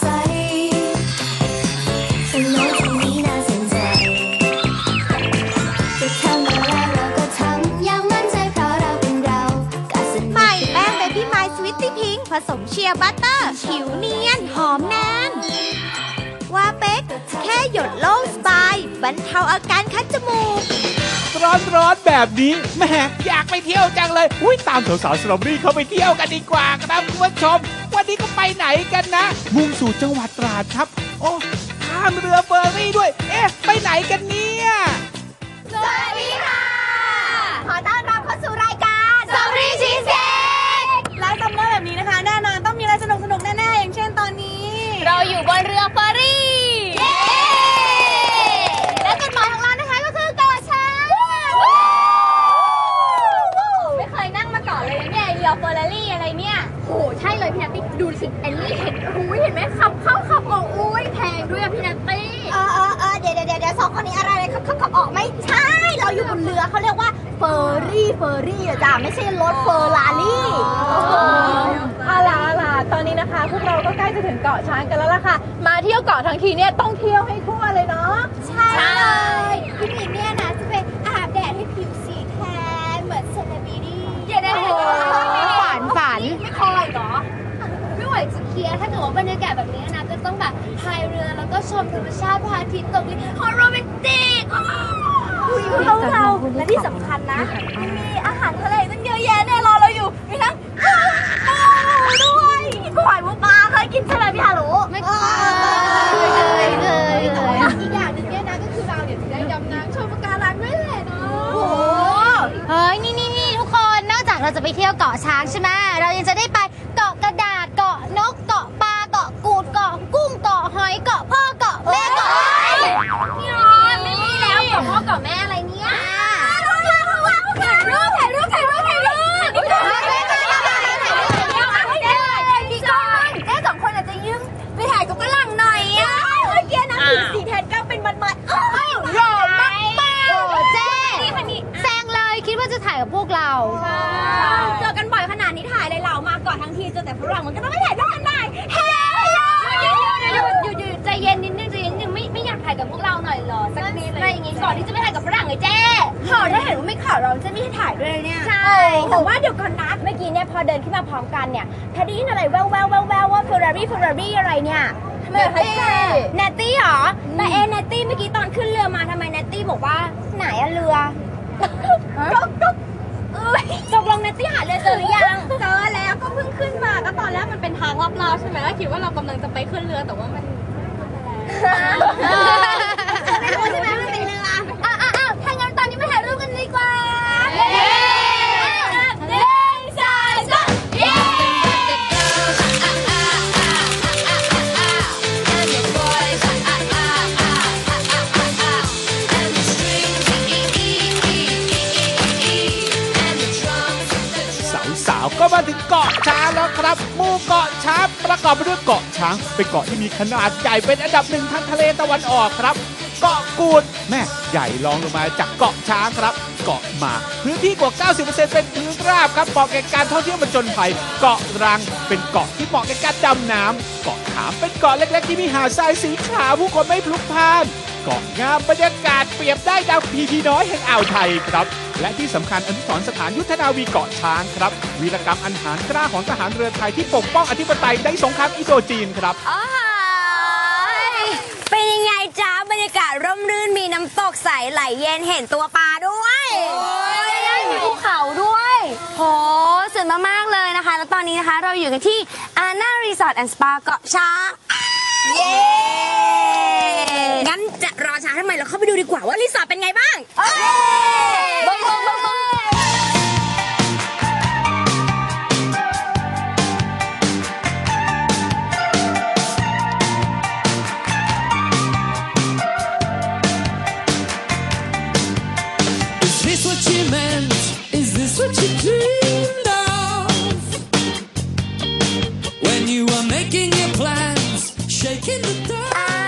ใสถนนตรงนี้น่าสนใจจะทำอะไรเราก็ทำอย่างมั่นใจเพราะเราเป็นเรากาสนุกใหม่แป้ง Babi Mild Sweety Pink ผสม shea butter ผิวเนียน หอมนาน วาเป๊ก แค่หยดโล่ง บรรเทาอาการคัดจมูก ร้อนร้อนๆแบบนี้แหมอยากไปเที่ยวจังเลยอุ้ยตามสาวๆสตรอเบอรี่เข้าไปเที่ยวกันดีกว่าครับคุณผู้ชม วันนี้ก็ไปไหนกันนะ มุ่งสู่จังหวัดตราดครับ โอ้ข้ามเรือเฟอร์รี่ด้วย เอ๊ะ ไปไหนกันเนี่ย บนเรือเขาเรียกว่า ferry ferry อะจ้ะไม่ใช่รถเฟอร์รารี่เอาล่ะเอาล่ะตอนนี้นะคะ พวกเราก็ใกล้จะถึงเกาะช้างกันแล้วล่ะค่ะ มาเที่ยวเกาะทั้งทีเนี่ยต้องเที่ยวให้ทั่วเลยเนาะ ใช่เลยพี่หมีเนี่ยนะจะเป็นอาบแดดให้ผิวสีแทนเหมือนเซเลบริตี้อย่าได้ฝันฝันไม่คอยเหรอไม่ไหวจะเคลียร์ถ้าเกิดว่าบรรยากาศแบบนี้นะก็ต้องแบบพายเรือแล้วก็ชมธรรมชาติพระอาทิตย์ตกดินฮอโรแมนติกเราเรา และที่สำคัญนะมันมีอาหารทะเลตั้งเยอะแยะเนี่ยรอเราอยู่ มีทั้งกุ้งปูด้วยมีกุ้งหอยปูปลาเคยกินใช่ไหมพี่ฮารุไม่เคยเลยเลยเลยอีกอย่างหนึ่งเนี่ยนะก็คือเราเนี่ยจะได้ดำน้ำชมปะการังด้วยแหละเนาะโอ้เฮ้ยนี่นี่นี่ทุกคนนอกจากเราจะไปเที่ยวเกาะช้างใช่ไหมเรายังจะได้ไปเกาะกระดาษเกาะนกเกาะปลาเกาะกูดเกาะกุ้งเกาะหอยเกาะพ่อเกาะแม่เกาะนี่หรอไม่มีแล้วเกาะพ่อ เกาะแม่อะไรเนี่ยถ่ายรูปถ่ายรูปถ่ายรูปถ่ายรูปนี่ถ่ายรูปถ่ายรูปถ่ายรูปถ่ายรูปถ่ายรูป พี่ก้อนแค่สองคนอาจจะยืมไปถ่ายกับฝรั่งหน่อยอะเมื่อกี้นะผิวสีแทนก้าวเป็นมันมันอ้าวหล่อมาก โอ้เจ๊แซงเลยคิดว่าจะถ่ายกับพวกเรา เจอกันบ่อยขนาดนี้ถ่ายเลยเหล่ามาก่อนทั้งทีเจอแต่ฝรั่งมันก็ต้องไม่ถ่ายด้วยกันได้เฮ้ยหยุดหยุดหยุดใจเย็นนิดนึงใจเย็นนิดนึงไม่ไม่อยากถ่ายกับพวกเราหน่อยเหรอสักนิดอะไรอย่างงี้ก่อนที่จะไปถ่ายกับฝรั่งเลยเจ๊ข่าวถ้าเห็นว่าไม่ข่าวเราจะไม่ให้ถ่ายด้วยเลยเนี่ย ใช่แต่ว่าเดี๋ยวก่อนนะเมื่อกี้เนี่ยพอเดินขึ้นมาพร้อมกันเนี่ยแพทได้ยินอะไรแววแววแววแววว่า Ferrari Ferrari อะไรเนี่ยทำไมเนตตี้เนตตี้เหรอแต่เอเนตตี้เมื่อกี้ตอนขึ้นเรือมาทำไมเนตตี้บอกว่าไหนอะเรือก็ก็เอ้ย ตกลงเนตตี้หาเรือเจอหรือยัง เจอแล้วก็เพิ่งขึ้นมา ก็ตอนแรกมันเป็นทางลับๆใช่ไหมคิดว่าเรากำลังจะไปขึ้นเรือแต่ว่ามัน สาวก็มาถึงเกาะช้างแล้วครับหมู่เกาะช้างประกอบไปด้วยเกาะช้าง เป็นเกาะที่มีขนาดใหญ่เป็นอันดับหนึ่งทางทะเลตะวันออกครับ เกาะกูดแม่ใหญ่รองลงมาจากเกาะช้างครับ เกาะหมากพื้นที่กว่า 90%เป็นพื้นราบครับเหมาะแก่การท่องเที่ยวมาจนภัย เกาะรังเป็นเกาะที่เหมาะแก่การดำน้ำเกาะขามเป็นเกาะเล็กๆ ที่มีหาดทรายสีขาวผู้คนไม่พลุกพล่าน เกาะงามบรรยากาศเปรียบได้ดังพีพีน้อยแห่งอ่าวไทยครับ และที่สำคัญอนุสรณ์สถานยุทธนาวีเกาะช้างครับ วีรกรรมอันหาญกล้าของทหารเรือไทยที่ปกป้องอธิปไตยในสงครามอินโดจีนครับเป็นยังไงจ้าบรรยากาศร่มรื่นมีน้ำตกใสไหลเย็นเห็นตัวปลาด้วยมีภูเขาด้วยโหสวยมากๆเลยนะคะ แล้วตอนนี้นะคะเราอยู่กันที่อาน่ารีสอร์ทแอนด์สปาเกาะช้างเย้ งั้นจะรอช้าทำไมเราเข้าไปดูดีกว่าว่ารีสอร์ทเป็นไงบ้างบึ้งบึ้งบึ้งบึ้ง Is this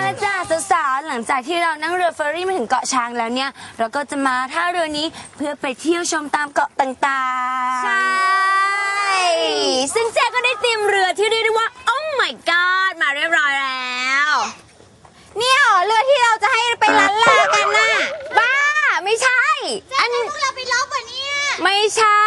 what you meant? Is this what you dreamed of? When you were making your plans, shaking the dust. อาจ้าสาวๆหลังลังจากที่เรานั่งเรือเฟอร์รี่มาถึงเกาะช้างแล้วเนี่ย เราก็จะมาท่าเรือนี้เพื่อไปเที่ยวชมตามเกาะต่างๆ ใช่ ซึ่งแจ๊กก็ได้เตรียมเรือที่เรียกได้ว่า โอ้ my god มาเรียบร้อยแล้ว เนี่ยเหรอเรือที่เราจะให้ไปล้านลากันน่ะ บ้า ไม่ใช่ อันพวกเราไปลบอะเนี่ย ไม่ใช่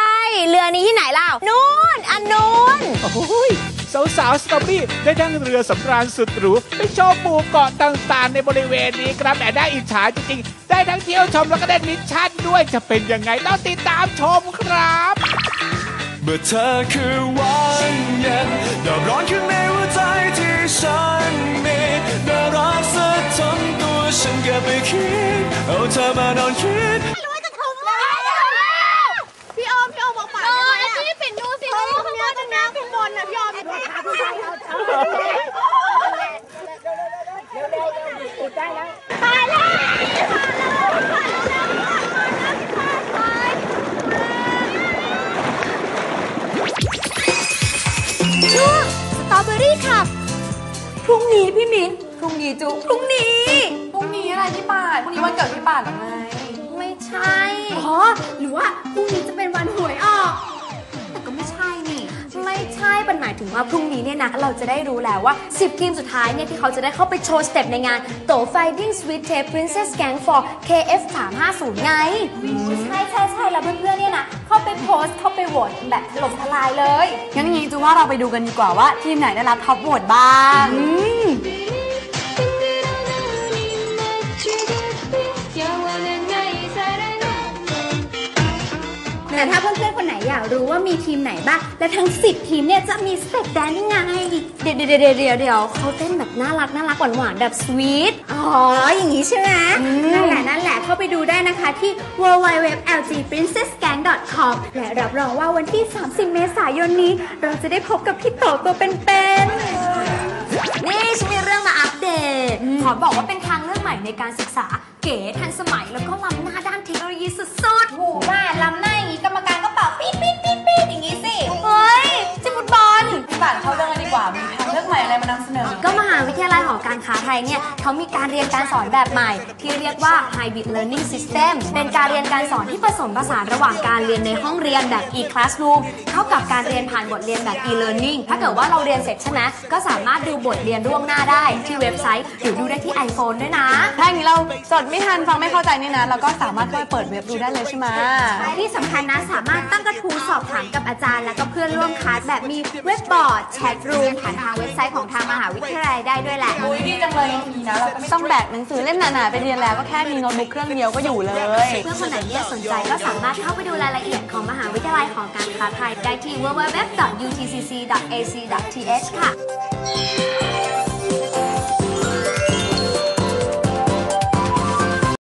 เรือนี้ที่ไหนเล่า นู่น อันนู้นโอ้ย สาวสาวสตรอเบอรี่ได้นั่งเรือสำราญสุดหรูไปชมหมู่เกาะต่างๆ ในบริเวณนี้ครับแหมได้อิจฉาจริงๆ ได้ทั้งเที่ยวชมแล้วก็ได้ mission ด้วยจะเป็นยังไงต้องติดตามชมครับ เมื่อเธอคือวันเย็นดาวร้อนขึ้นใน พี่มิ้นพรุ่งนี้จุพรุ่งนี้ พรุ่งนี้อะไรพี่ป่านพรุ่งนี้วันเกิดพี่ป่านหรือไงไม่ใช่ อ๋อ หรือว่าพรุ่งนี้จะเป็นวันหวยออก แต่ก็ไม่ใช่นี่ ไม่ใช่มันหมายถึงว่าพรุ่งนี้เนี่ยนะ เราจะได้รู้แล้วว่า 10 ทีมสุดท้ายเนี่ยที่เขาจะได้เข้าไปโชว์สเต็ปในงานโต Finding Sweet Tape Princess Gang for KF 350ไง ใช่ใช่ใช่แล้วเพื่อนๆเนี่ยนะ เข้าไปโพสต์เข้าไปโหวตแบบถล่มทลายเลย งั้นงี้จูว่าเราไปดูกันดีกว่าว่าทีมไหนได้รับ top vote บ้างแต่ อนๆคนไหนอยากรู้ว่ามีทีมไหนบ้าง และทั้ง 10 ทีมเนี่ยจะมี step dance ยังไงเดี๋ยวเดี๋ยวเดี๋ยวเดี๋ยวเดี๋ยวเขาเต้นแบบน่ารักน่ารักหวานหวานๆแบบ sweet อ๋อ อย่างนี้ใช่ไหมนั่นแหละนั่นแหละเข้าไปดูได้นะคะที่ www.lgprincessgang.com และรับรองว่าวันที่ 30 เมษายนนี้ เราจะได้พบกับพี่โตตัวเป็นๆ นี่ฉันมีเรื่องมาอัปเดต ขอบอกว่าเป็นทางเลือกใหม่ในการศึกษาเก๋ทันสมัยแล้วก็ล้ำหน้าด้านเทคโนโลยีสุดๆ หารค้าไทยเนี่ยเขามีการเรียนการสอนแบบใหม่ ที่เรียกว่า Hybrid Learning System เป็นการเรียนการสอนที่ผสมผสานระหว่างการเรียนในห้องเรียนแบบ e-classroom เข้ากับการเรียนผ่านบทเรียนแบบ e-learning ถ้าเกิดว่าเราเรียนเสร็จใช่ไหมก็สามารถดูบทเรียนล่วงหน้าได้ที่เว็บไซต์หรือดูได้ที่ iPhone ด้วยนะ ถ้าอย่างนี้เราจดไม่ทันฟังไม่เข้าใจนี่นะเราก็สามารถเข้าไปเปิดเว็บดูได้เลยใช่ไหมที่สำคัญนะสามารถตั้งกระทู้สอบถามกับอาจารย์ และก็เพื่อนร่วมคลาสแบบมี webboard chat room ผ่านทางเว็บไซต์ของทางมหาวิทยาลัยได้ด้วยแหละจังเลยอย่างนี้นะเราก็ไม่ต้องแบกหนังสือเล่มหนาๆไปเรียนแล้วก็แค่มีโน้ตบุ๊กเครื่องเดียวก็อยู่เลย เพื่อนคนไหนเนี่ยสนใจก็สามารถเข้าไปดูรายละเอียดของมหาวิทยาลัยของการค้าไทยได้ที่ www.utcc.ac.th ค่ะ